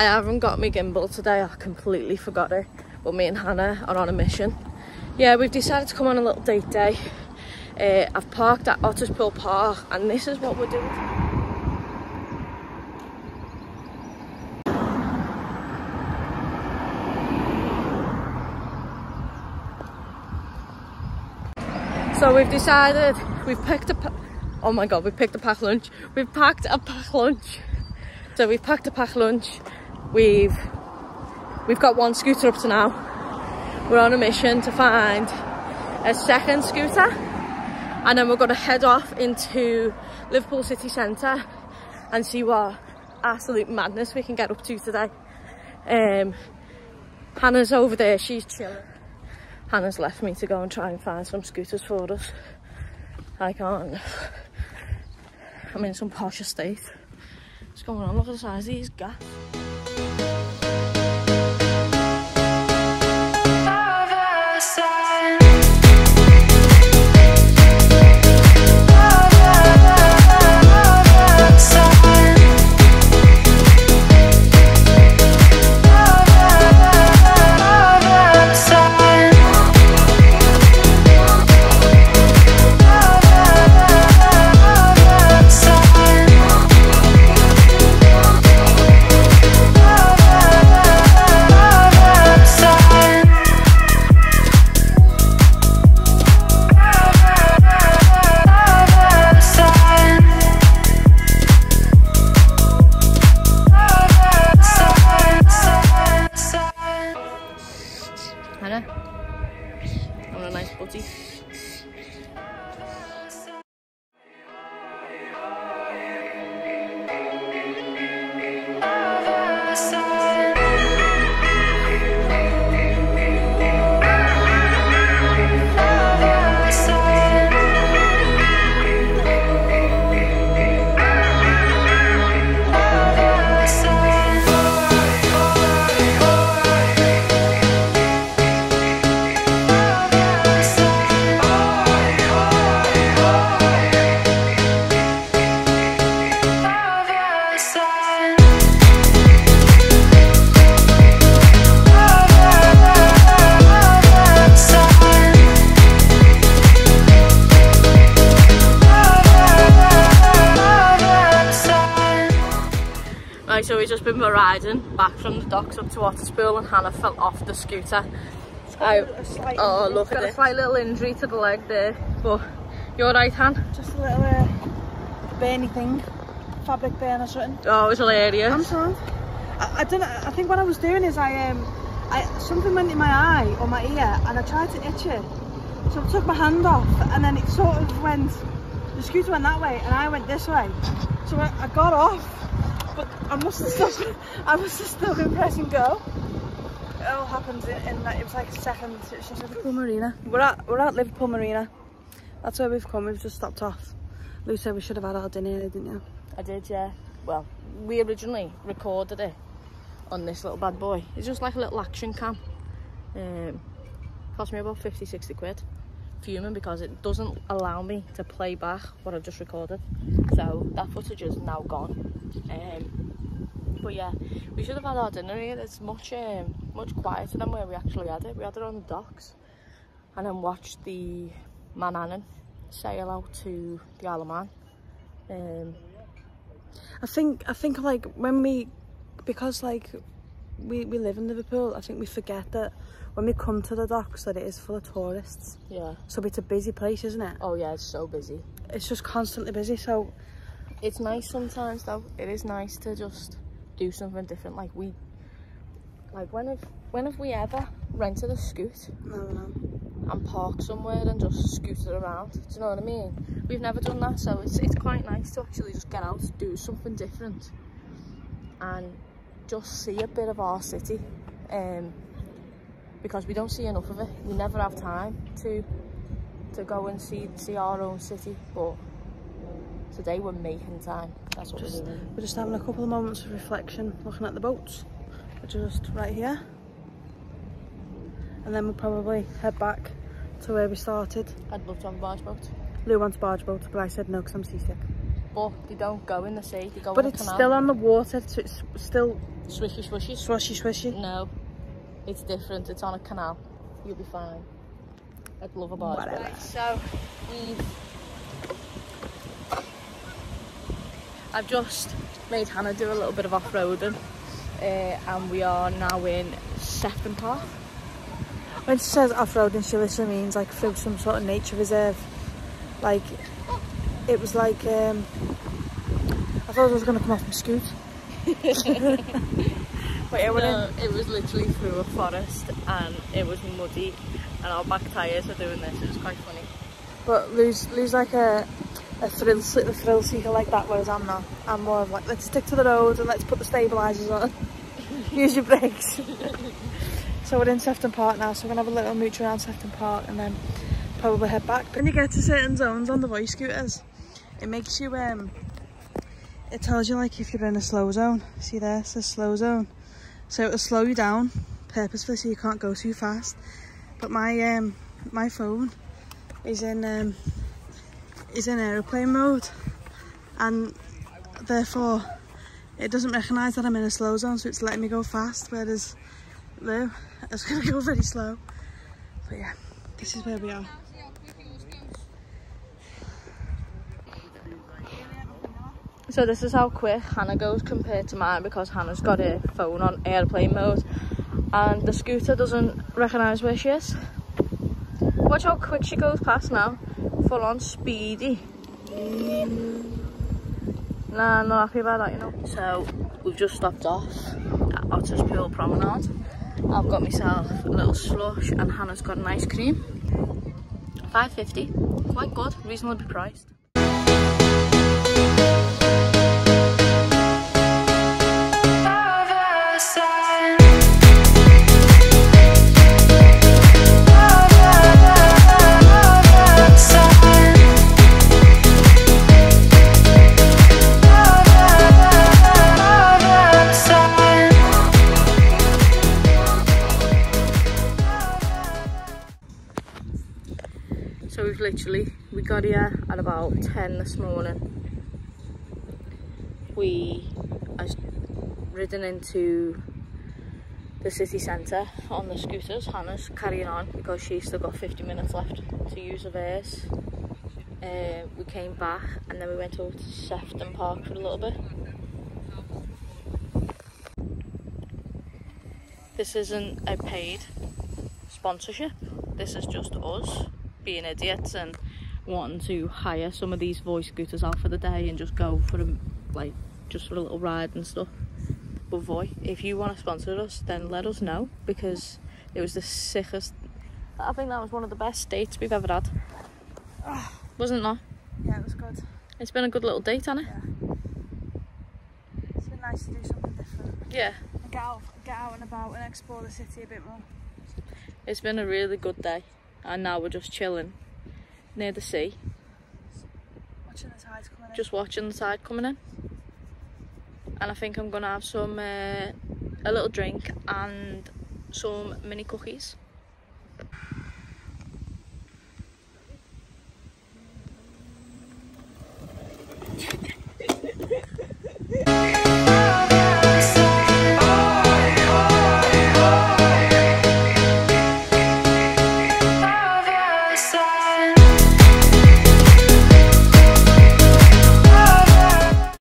I haven't got my gimbal today, I completely forgot it. But me and Hanna are on a mission. Yeah, we've decided to come on a little date day. Uh, I've parked at Otterspool Park and this is what we're doing. So we've decided, we've picked a, oh my god, we've picked a pack lunch. We've packed a pack lunch. So we've packed a pack lunch. We've, we've got one scooter up to now. We're on a mission to find a second scooter. And then we're gonna head off into Liverpool city centre and see what absolute madness we can get up to today. Um, Hanna's over there, she's chilling. Hanna's left me to go and try and find some scooters for us. I can't. I'm in some posh estate. What's going on? Look at the size of these gaps. Just been riding back from the docks up to Otterspool and Hanna fell off the scooter. I, oh, look at got a it. slight little injury to the leg there. But you're right, Han? Just a little uh, burny thing, fabric burn or something. Oh, it was hilarious. I'm sorry. I, I don't know. I think what I was doing is I um, I something went in my eye or my ear, and I tried to itch it. So I took my hand off, and then it sort of went. The scooter went that way, and I went this way. So I, I got off, but I must have still, I must have still been pressing go. It all happened in, in that. It was like a second. It's just Liverpool Marina. We're at we're at Liverpool Marina. That's where we've come. We've just stopped off. Lou said we should have had our dinner, didn't you? I did, yeah. Well, we originally recorded it on this little bad boy. It's just like a little action cam. Um, cost me about 50, 60 quid. Fuming because it doesn't allow me to play back what I've just recorded. So that footage is now gone. Um, but yeah, we should have had our dinner here. It's much um, much quieter than where we actually had it. We had it on the docks and then watched the Manannan sail out to the Isle of Man. Um, I think I think like when we because like we, we live in Liverpool, I think we forget that when we come to the docks that it is full of tourists. yeah. So it's a busy place, isn't it? Oh yeah, it's so busy. It's just constantly busy. So It's nice sometimes though. It is nice to just do something different. Like we, like when have when have we ever rented a scoot and parked somewhere and just scooted around? Do you know what I mean? We've never done that, so it's it's quite nice to actually just get out, do something different, and just see a bit of our city um, because we don't see enough of it. We never have time to to go and see see our own city, but today we're making time. That's what Just, we're doing. we're just having a couple of moments of reflection, looking at the boats, which are just right here. And then we'll probably head back to where we started. I'd love to have a barge boat, Lou wants barge boat, but I said no because I'm seasick. but they don't go in the sea. They go But in it's canal. still on the water, so it's still swishy swishy. swishy swishy. No, it's different. It's on a canal. You'll be fine. I'd love a barge boat. Whatever. so we've I've just made Hanna do a little bit of off-roading uh, and we are now in Sefton Park. When she says off-roading, she literally means like through some sort of nature reserve. Like, it was like, um, I thought I was going to come off my scoot. But yeah, we're in. It was literally through a forest and it was muddy and our back tyres were doing this. It was quite funny. But Lou's, Lou's like a, a thrill, a thrill seeker like that, whereas I'm not. I'm more of like, let's stick to the road and let's put the stabilisers on. Use your brakes. so we're in Sefton Park now, so we're going to have a little mooch around Sefton Park and then probably head back. When you get to certain zones on the Voi scooters, it makes you, um, it tells you like if you're in a slow zone. See there, it says slow zone. So it'll slow you down purposefully so you can't go too fast. But my um my phone is in um is in aeroplane mode and therefore it doesn't recognise that I'm in a slow zone so it's letting me go fast whereas Lou is gonna go really slow. But yeah, this is where we are. So this is how quick Hanna goes compared to mine because Hanna's got her phone on airplane mode and the scooter doesn't recognise where she is. Watch how quick she goes past now. Full on speedy. Nah, not happy about that, you know. So we've just stopped off at Otterspool Promenade. I've got myself a little slush and Hanna's got an ice cream. 5.50, quite good, reasonably priced. At about 10 this morning. We has ridden into the city centre on the scooters. Hanna's carrying on because she's still got 50 minutes left to use of hers. Uh, we came back and then we went over to Sefton Park for a little bit. This isn't a paid sponsorship. This is just us being idiots and wanting to hire some of these Voi scooters out for the day and just go for a like just for a little ride and stuff. But Voi, if you want to sponsor us, then let us know because it was the sickest. I think that was one of the best dates we've ever had. Wasn't it? Yeah, it was good. It's been a good little date, hasn't it? Yeah. It's been nice to do something different. Yeah. And get out, get out and about and explore the city a bit more. It's been a really good day, and now we're just chilling near the sea, Watching the tides coming in. just watching the tide coming in. And I think I'm gonna have some uh, a little drink and some mini cookies